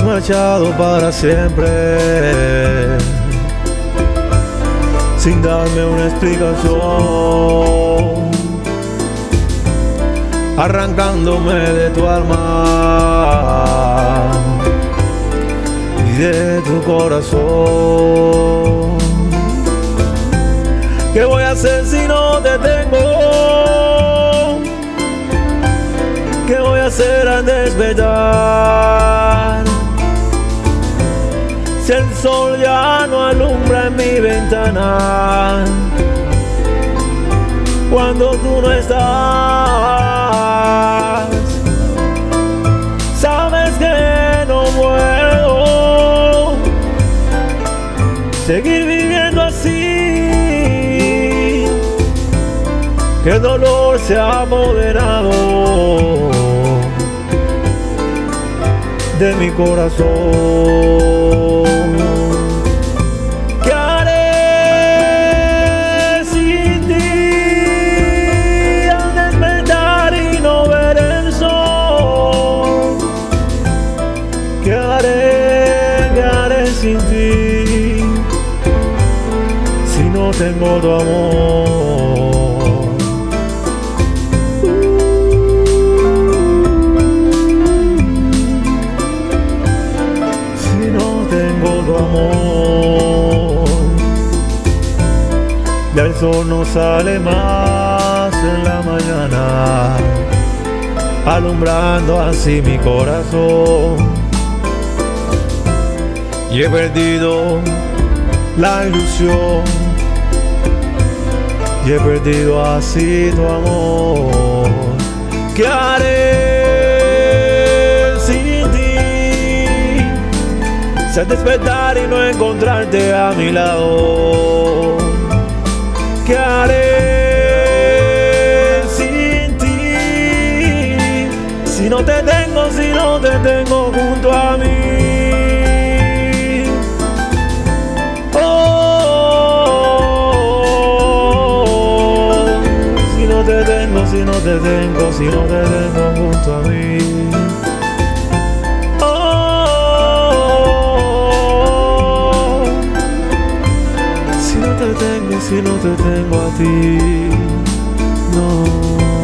marchado para siempre, sin darme una explicación, arrancándome de tu alma y de tu corazón. ¿Qué voy a hacer si no te tengo? ¿Qué voy a hacer al despertar? Si el sol ya no alumbra en mi ventana, cuando tú no estás, sabes que no puedo seguir viviendo así. Que el dolor se ha apoderado de mi corazón. Sin ti si no tengo tu amor? si no tengo tu amor. Ya el sol no sale más en la mañana, alumbrando así mi corazón. Y he perdido la ilusión, y he perdido así tu amor. ¿Qué haré sin ti? Al despertar y no encontrarte a mi lado, ¿qué haré sin ti? Si no te tengo, si no te tengo junto a mí. Te tengo, si no te tengo junto a mí. Oh, si no te tengo, si no te tengo a ti, no.